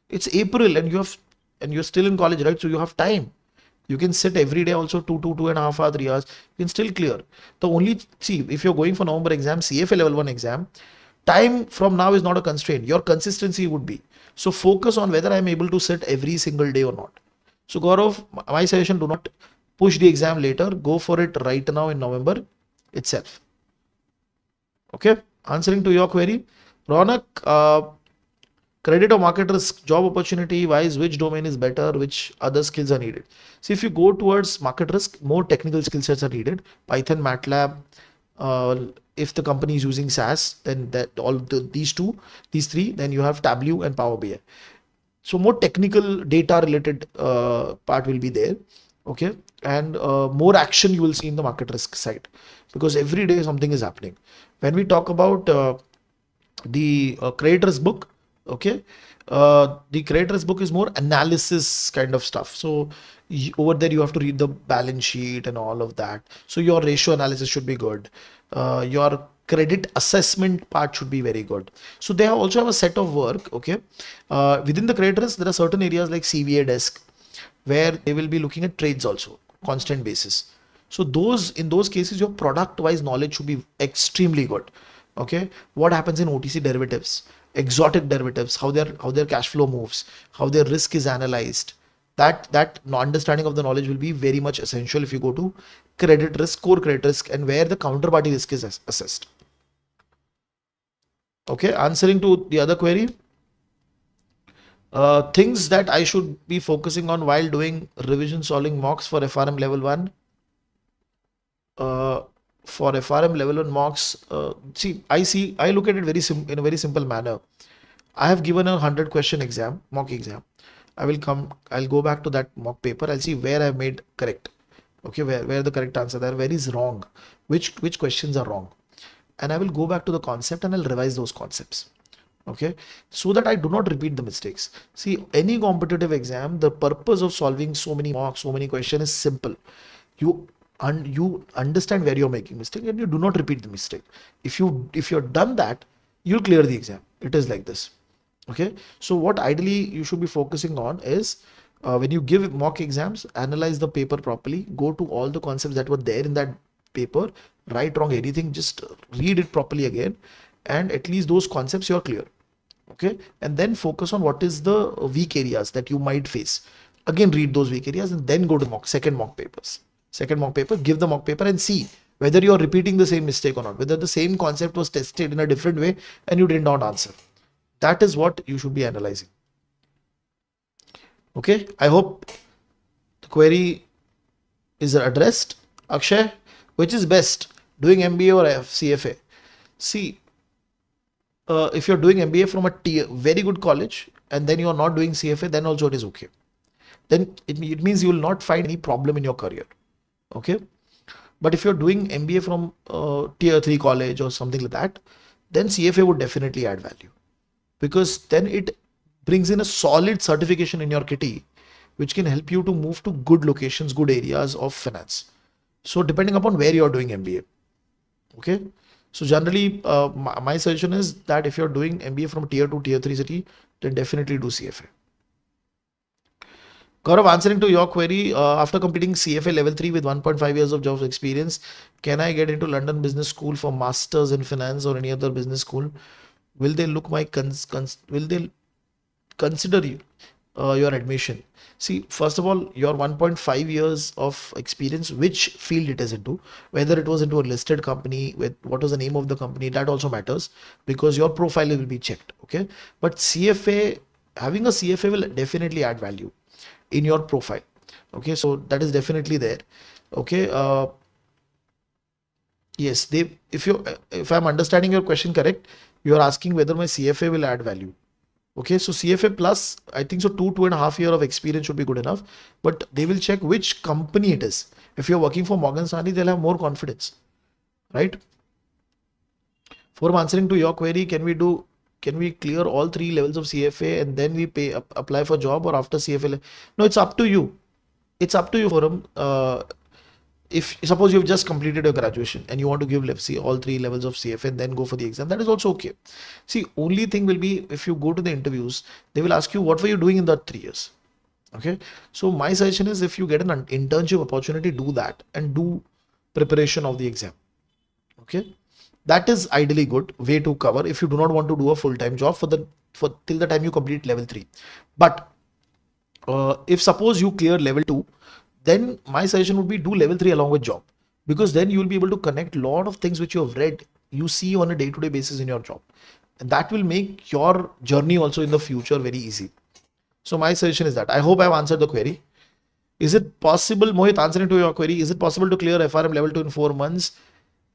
[SPEAKER 1] It's April and you have and you're still in college, right? So you have time. You can sit every day also two, two, two and a half hour, three hours. You can still clear. The only see if you're going for November exam, CFA level one exam, time from now is not a constraint. Your consistency would be. So focus on whether I'm able to sit every single day or not. So Gaurav, my suggestion: do not push the exam later. Go for it right now in November itself. Okay, answering to your query. Ronak, uh, credit or market risk, job opportunity wise, which domain is better, which other skills are needed? So if you go towards market risk, more technical skill sets are needed. Python, MATLAB, uh, if the company is using SAS, then that all the, these two, these three, then you have Tableau and Power BI. So more technical data related uh, part will be there. Okay. And uh, more action you will see in the market risk side because every day something is happening. When we talk about uh, the uh, credit risk book okay? Uh, the credit risk book is more analysis kind of stuff. So over there you have to read the balance sheet and all of that. So your ratio analysis should be good. Uh, your credit assessment part should be very good. So they also have a set of work okay? Uh, within the credit risk there are certain areas like cva desk where they will be looking at trades also constant basis. So those in those cases your product wise knowledge should be extremely good okay? What happens in otc derivatives? Exotic derivatives how their how their cash flow moves how their risk is analyzed. That that understanding of the knowledge will be very much essential if you go to credit risk core credit risk and where the counterparty risk is assessed. Okay? Answering to the other query uh, things that I should be focusing on while doing revision solving mocks for FRM level 1 uh, for FRM level 1 mocks, uh, see, I see, I look at it very in a very simple manner. I have given a 100 question exam, mock exam. I will come, I'll go back to that mock paper. I'll see where I've made correct. Okay, where, where the correct answer there, where is wrong, which, which questions are wrong. And I will go back to the concept and I'll revise those concepts. Okay, so that I do not repeat the mistakes. See, any competitive exam, the purpose of solving so many mocks, so many questions is simple. You and you understand where you're making mistake and you do not repeat the mistake. If you if you've done that you'll clear the exam. It is like this. Okay? So what ideally you should be focusing on is uh, when you give mock exams analyze the paper properly go to all the concepts that were there in that paper right wrong anything just read it properly again and at least those concepts you're clear. Okay? And then focus on what is the weak areas that you might face. Again read those weak areas and then go to mock second mock papers second mock paper, give the mock paper and see whether you're repeating the same mistake or not, whether the same concept was tested in a different way and you did not answer. That is what you should be analyzing. Okay, I hope the query is addressed. Akshay, which is best, doing MBA or CFA? See, uh, if you're doing MBA from a very good college and then you're not doing CFA, then also it is okay. Then it, it means you will not find any problem in your career. Okay. But if you're doing MBA from uh, tier 3 college or something like that, then CFA would definitely add value because then it brings in a solid certification in your kitty which can help you to move to good locations, good areas of finance. So depending upon where you're doing MBA. Okay. So generally, uh, my, my, suggestion is that if you're doing MBA from tier 2, tier 3 city, then definitely do CFA. Gaurav, answering to your query, uh, after completing CFA level 3 with 1.5 years of job experience, can I get into London Business School for masters in finance or any other business school? Will they look my cons, cons will they consider you uh, your admission? See, first of all, your 1.5 years of experience, which field it is into, whether it was into a listed company, with what was the name of the company, that also matters because your profile will be checked. Okay, but CFA having a CFA will definitely add value in your profile. Okay so that is definitely there. Okay uh, yes they if you if i'm understanding your question correct you are asking whether my cfa will add value. Okay so cfa plus i think so two two and a half year of experience should be good enough but they will check which company it is. If you're working for morgan stanley they'll have more confidence right? For answering to your query can we do can we clear all three levels of CFA and then we pay apply for job or after CFA? No, it's up to you. It's up to you, Forum. Uh, if suppose you've just completed your graduation and you want to give see all three levels of CFA and then go for the exam, that is also okay. See, only thing will be if you go to the interviews, they will ask you what were you doing in that three years. Okay, so my suggestion is if you get an internship opportunity, do that and do preparation of the exam. Okay that is ideally good way to cover if you do not want to do a full-time job for the for till the time you complete level 3 but uh, if suppose you clear level 2 then my suggestion would be do level 3 along with job. Because then you will be able to connect a lot of things which you have read you see on a day-to-day -day basis in your job. And that will make your journey also in the future very easy. So my suggestion is that. I hope i've answered the query. Is it possible mohit answering to your query. Is it possible to clear frm level 2 in 4 months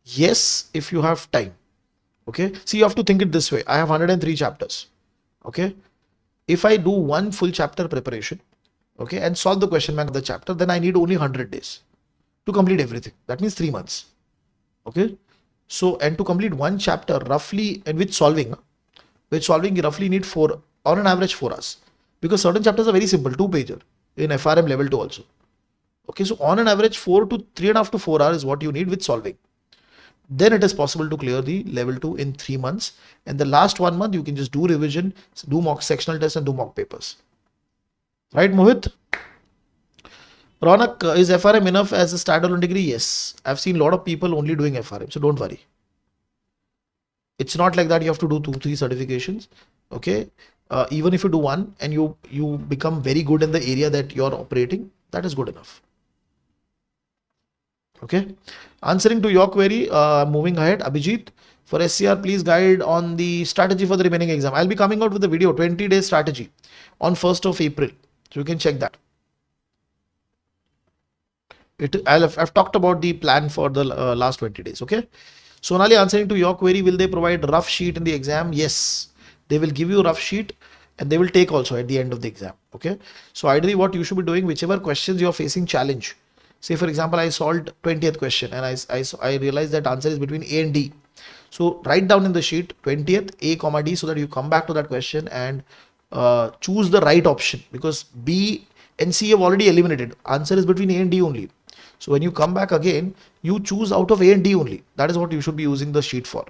[SPEAKER 1] yes if you have time. Okay? See you have to think it this way. I have 103 chapters. Okay? If i do one full chapter preparation okay and solve the question bank of the chapter then i need only 100 days to complete everything. That means three months. Okay? So and to complete one chapter roughly and with solving with solving you roughly need four on an average four hours. Because certain chapters are very simple two pager in frm level 2 also. Okay? So on an average four to three and a half to four hours is what you need with solving then it is possible to clear the level 2 in 3 months. And the last one month you can just do revision do mock sectional tests and do mock papers. Right mohit? Ronak uh, is frm enough as a standalone degree? Yes. I've seen a lot of people only doing frm so don't worry. It's not like that you have to do two three certifications okay? Uh, even if you do one and you you become very good in the area that you're operating that is good enough okay? Answering to your query uh, moving ahead abhijit for scr please guide on the strategy for the remaining exam. I'll be coming out with a video 20 day strategy on 1st of april. So you can check that. It i have talked about the plan for the uh, last 20 days okay? Sonali answering to your query will they provide rough sheet in the exam? Yes. They will give you rough sheet and they will take also at the end of the exam okay? So ideally what you should be doing whichever questions you're facing challenge say for example i solved 20th question and I, I, I realized that answer is between a and d. So write down in the sheet 20th a comma d so that you come back to that question and uh, choose the right option because b and c have already eliminated. Answer is between a and d only. So when you come back again you choose out of a and d only. That is what you should be using the sheet for.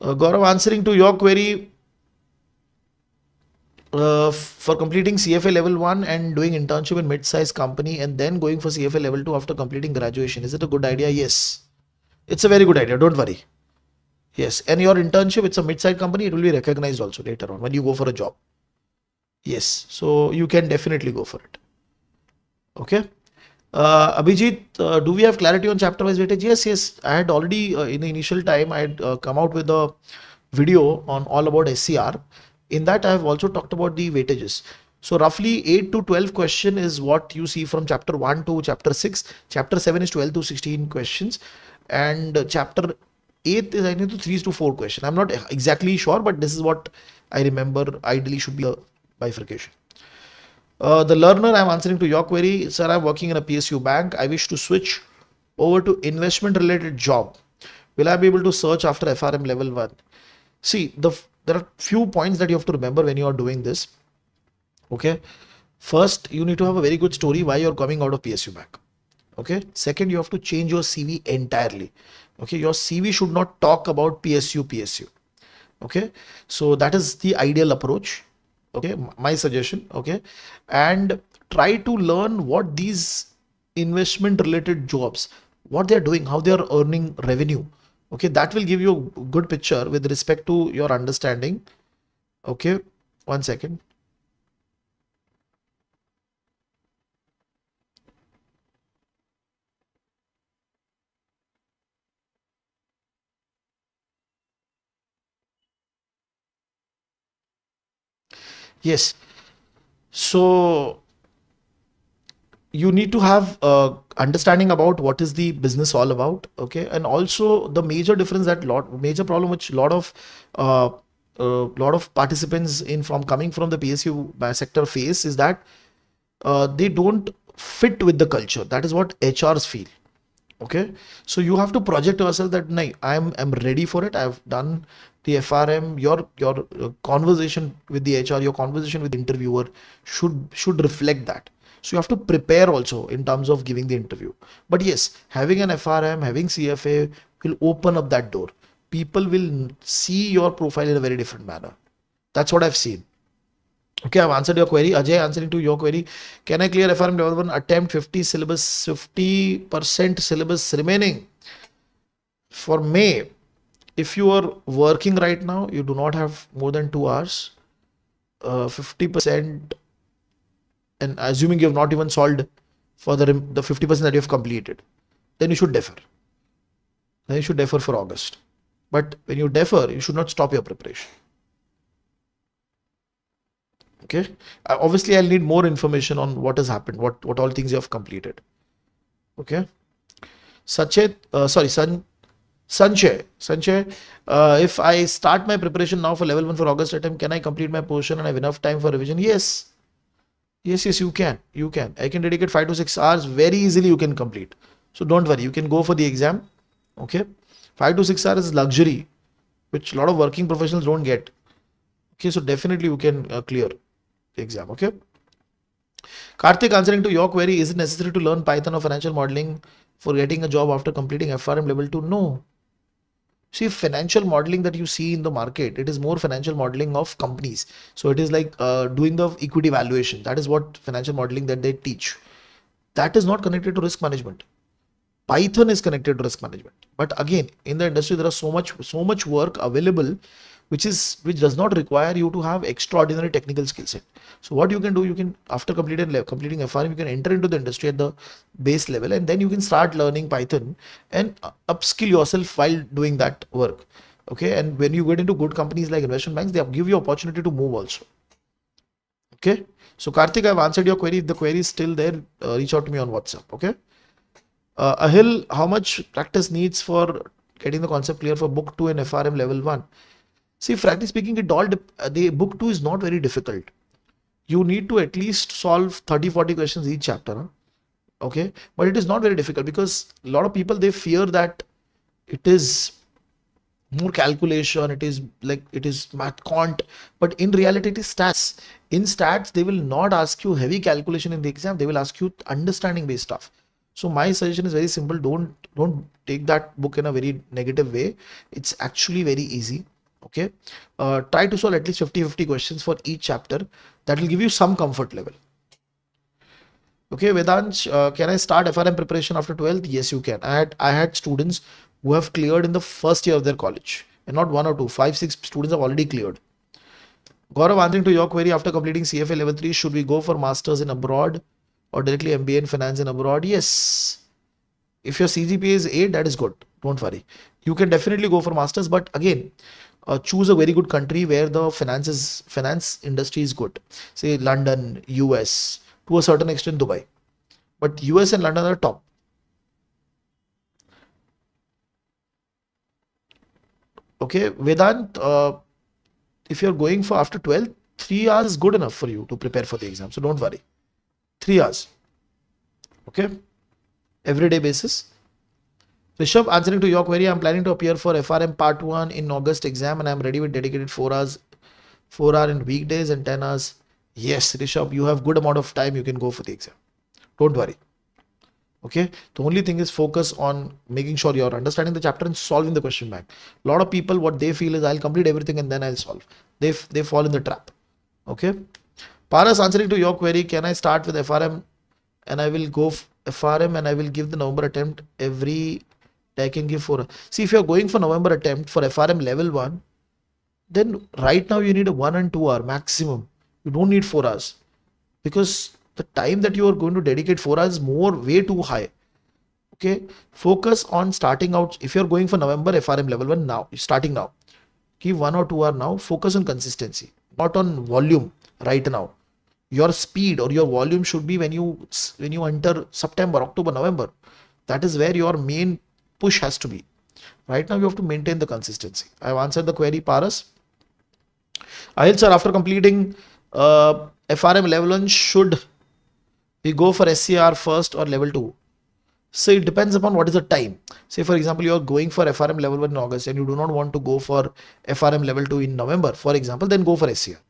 [SPEAKER 1] Uh, Gaurav answering to your query uh, for completing CFA level 1 and doing internship in mid-sized company and then going for CFA level 2 after completing graduation. Is it a good idea? Yes. It's a very good idea. Don't worry. Yes. And your internship, it's a mid-sized company. It will be recognized also later on when you go for a job. Yes. So you can definitely go for it. Okay. Uh, Abhijit, uh, do we have clarity on chapter wise weightage? Yes, yes. I had already uh, in the initial time, I had uh, come out with a video on all about SCR in that i've also talked about the weightages so roughly 8 to 12 question is what you see from chapter 1 to chapter 6 chapter 7 is 12 to 16 questions. And chapter 8 is i think to 3 to 4 question. I'm not exactly sure but this is what i remember ideally should be a bifurcation. Uh, the learner i'm answering to your query. Sir i'm working in a psu bank. I wish to switch over to investment related job. Will i be able to search after frm level 1 see the there are few points that you have to remember when you are doing this. Okay? First you need to have a very good story why you're coming out of psu bank okay? Second you have to change your cv entirely. Okay? Your cv should not talk about psu psu okay? So that is the ideal approach. Okay? My suggestion. Okay? And try to learn what these investment related jobs what they're doing how they're earning revenue okay that will give you a good picture with respect to your understanding. Okay one second. Yes. So you need to have uh, understanding about what is the business all about okay? And also the major difference that lot major problem which lot of uh, uh, lot of participants in from coming from the psu sector face is that uh, they don't fit with the culture. That is what hrs feel okay? So you have to project yourself that no, i'm i'm ready for it. I've done the frm your your uh, conversation with the hr your conversation with the interviewer should should reflect that so you have to prepare also in terms of giving the interview but yes having an frm having cfa will open up that door people will see your profile in a very different manner that's what i've seen Okay, I've answered your query. Ajay, answering to your query. Can I clear FRM level 1 attempt 50 syllabus, 50% syllabus remaining? For May, if you are working right now, you do not have more than two hours. Uh, 50% and assuming you have not even solved for the the 50% that you have completed, then you should defer. Then you should defer for August. But when you defer, you should not stop your preparation. Okay? Uh, obviously i'll need more information on what has happened what what all things you have completed. Okay? Sachet uh, sorry san sanchay sanchay uh, if i start my preparation now for level 1 for august attempt can i complete my portion and have enough time for revision? Yes yes yes you can you can i can dedicate 5 to 6 hours very easily you can complete so don't worry you can go for the exam okay 5 to 6 hours is luxury which a lot of working professionals don't get okay so definitely you can uh, clear the exam. Okay. Karthik, answering to your query, is it necessary to learn Python or financial modeling for getting a job after completing FRM level 2? No. See, financial modeling that you see in the market, it is more financial modeling of companies. So it is like uh, doing the equity valuation. That is what financial modeling that they teach. That is not connected to risk management. Python is connected to risk management. But again, in the industry, there are so much, so much work available which is which does not require you to have extraordinary technical skill set. So what you can do you can after completing completing frm you can enter into the industry at the base level and then you can start learning python and upskill yourself while doing that work. Okay? And when you get into good companies like investment banks they give you opportunity to move also. Okay? So karthik i've answered your query. If the query is still there uh, reach out to me on whatsapp. Okay? Uh, ahil how much practice needs for getting the concept clear for book 2 and frm level 1 See, frankly speaking, it all uh, the book two is not very difficult. You need to at least solve 30 40 questions each chapter. Huh? Okay, but it is not very difficult because a lot of people they fear that it is more calculation it is like it is math quant. But in reality it is stats. In stats they will not ask you heavy calculation in the exam. They will ask you understanding based stuff. So my suggestion is very simple. Don't don't take that book in a very negative way. It's actually very easy okay uh, try to solve at least 50 50 questions for each chapter that will give you some comfort level okay vedansh uh, can i start frm preparation after 12th yes you can i had i had students who have cleared in the first year of their college and not one or two five six students have already cleared Gaurav, answering to your query after completing CFA level 3, should we go for masters in abroad or directly MBA in finance in abroad? Yes. If your CGPA is 8, that is good. Don't worry. You can definitely go for masters, but again, uh, choose a very good country where the finances finance industry is good. Say london us to a certain extent dubai. But us and london are top. Okay vedant uh, if you're going for after 12 3 hours is good enough for you to prepare for the exam. So don't worry. 3 hours. Okay? Everyday basis Rishabh, answering to your query, I'm planning to appear for FRM Part 1 in August exam and I'm ready with dedicated 4 hours, 4 hour in weekdays and 10 hours. Yes, Rishabh, you have good amount of time you can go for the exam. Don't worry. Okay, the only thing is focus on making sure you're understanding the chapter and solving the question bank. A lot of people, what they feel is I'll complete everything and then I'll solve. They, they fall in the trap. Okay, Paras, answering to your query, can I start with FRM and I will go FRM and I will give the November attempt every I can give for see if you're going for November attempt for FRM level one, then right now you need a one and two hour maximum. You don't need four hours because the time that you are going to dedicate four hours more way too high. Okay, focus on starting out. If you're going for November FRM level one now, starting now, give one or two hour now. Focus on consistency, not on volume right now. Your speed or your volume should be when you when you enter September, October, November. That is where your main push has to be. Right now, you have to maintain the consistency. I've answered the query, Paras. Ahil sir, after completing uh, FRM level 1, should we go for SCR first or level 2? So it depends upon what is the time. Say for example, you are going for FRM level 1 in August and you do not want to go for FRM level 2 in November, for example, then go for SCR.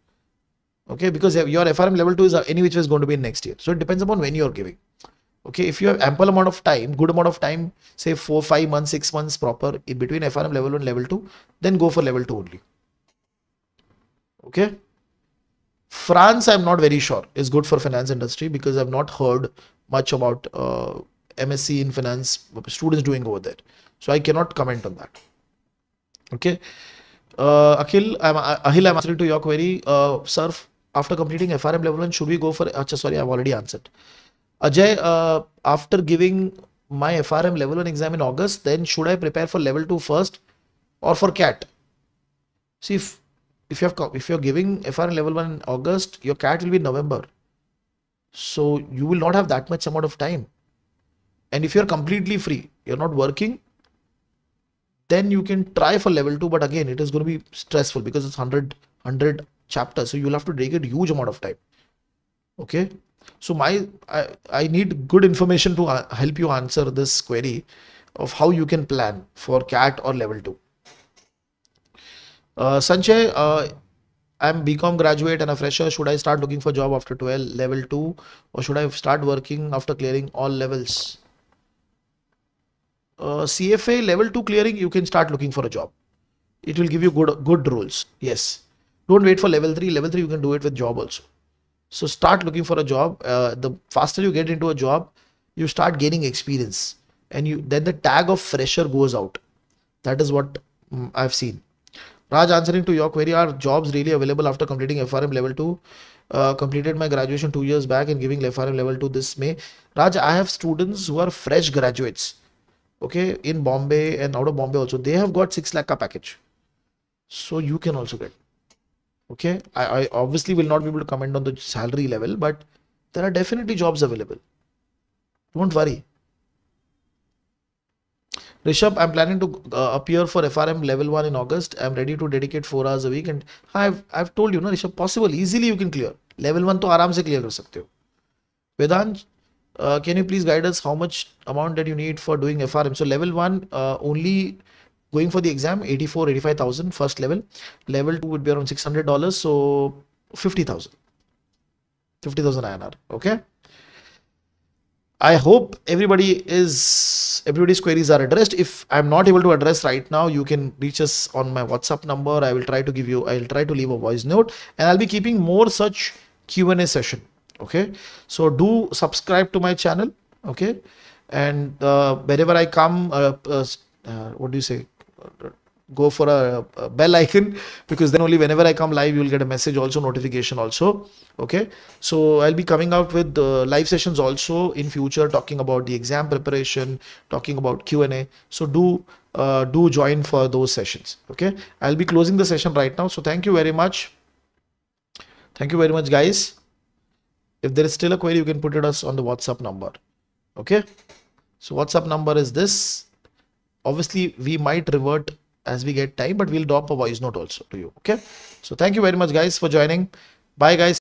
[SPEAKER 1] Okay, because your FRM level 2 is any which is going to be next year. So it depends upon when you are giving okay if you have ample amount of time good amount of time say four five months six months proper in between frm level 1 and level 2 then go for level 2 only. Okay? France i'm not very sure. Is good for finance industry because i've not heard much about uh, msc in finance students doing over there. So i cannot comment on that. Okay? Uh, Akhil, I'm, uh, Ahil, I'm answering to your query. Uh, sir, after completing FRM level 1, should we go for, Achha, sorry, I've already answered. Ajay, uh, after giving my FRM level 1 exam in August, then should I prepare for level 2 first or for CAT? See, if, if, you have, if you're giving FRM level 1 in August, your CAT will be November. So you will not have that much amount of time. And if you're completely free, you're not working, then you can try for level 2. But again, it is going to be stressful because it's 100, 100 chapters. So you'll have to dedicate huge amount of time. Okay. So my I, I need good information to uh, help you answer this query of how you can plan for CAT or level 2. Uh, Sanjay, uh, I'm BCom graduate and a fresher. Should I start looking for job after 12 level 2 or should I start working after clearing all levels? Uh, CFA level 2 clearing, you can start looking for a job. It will give you good good roles. Yes. Don't wait for level 3. Level 3 you can do it with job also. So start looking for a job. Uh, the faster you get into a job, you start gaining experience, and you then the tag of fresher goes out. That is what um, I've seen. Raj, answering to your query, are jobs really available after completing FRM level two? Uh, completed my graduation two years back and giving FRM level two this May. Raj, I have students who are fresh graduates. Okay, in Bombay and out of Bombay also, they have got six lakh package. So you can also get okay I, I obviously will not be able to comment on the salary level but there are definitely jobs available don't worry Rishabh, I'm planning to uh, appear for FRM level 1 in August. I'm ready to dedicate 4 hours a week. And I've, I've told you, no, Rishabh, possible. Easily you can clear. Level 1 to aram se clear kar uh, can you please guide us how much amount that you need for doing FRM? So level 1 uh, only going for the exam 84 85000 first level level 2 would be around 600 dollars so 50000 50000 INR okay I hope everybody is everybody's queries are addressed. If I'm not able to address right now, you can reach us on my WhatsApp number. I will try to give you. I'll try to leave a voice note, and I'll be keeping more such Q and A session. Okay, so do subscribe to my channel. Okay, and uh, wherever I come, uh, uh, uh what do you say? Go for a, a, bell icon because then only whenever i come live you'll get a message also notification also okay? So i'll be coming out with uh, live sessions also in future talking about the exam preparation talking about q&a so do uh, do join for those sessions okay? I'll be closing the session right now so thank you very much. Thank you very much guys. If there is still a query you can put it us on the whatsapp number okay? So whatsapp number is this obviously we might revert as we get time but we'll drop a voice note also to you. Okay? So thank you very much guys for joining. Bye guys